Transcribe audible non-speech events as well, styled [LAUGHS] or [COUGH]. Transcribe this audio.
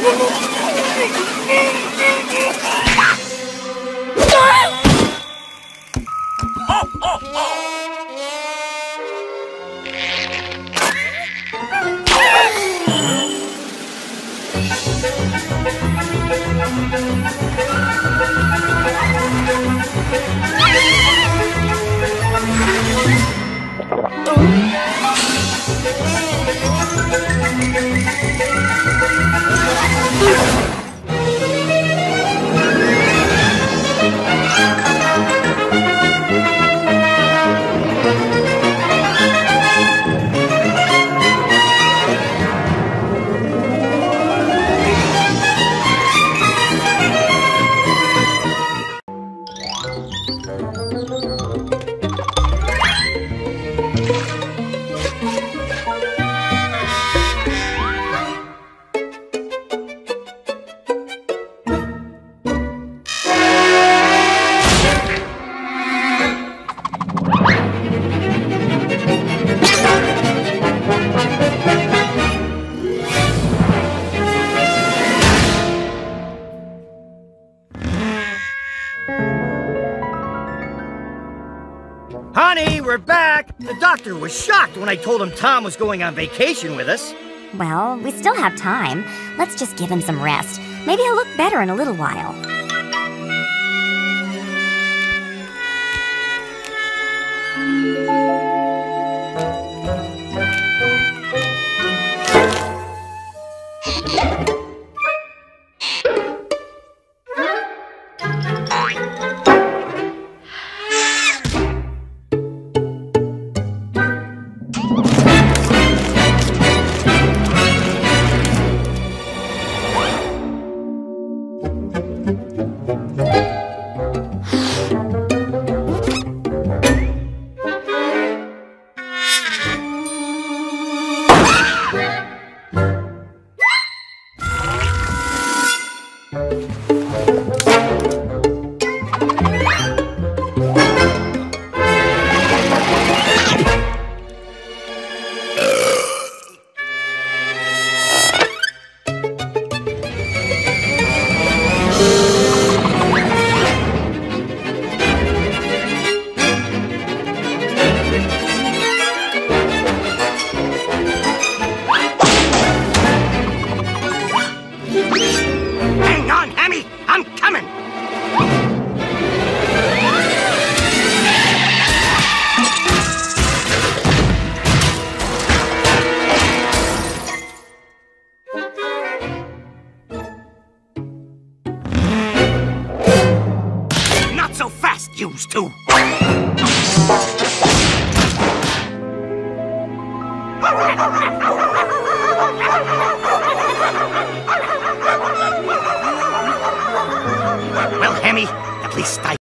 oh, oh, oh. Honey, we're back! The doctor was shocked when I told him Tom was going on vacation with us. Well, we still have time. Let's just give him some rest. Maybe he'll look better in a little while. [LAUGHS] Música yous two! Well, Hammy, at least I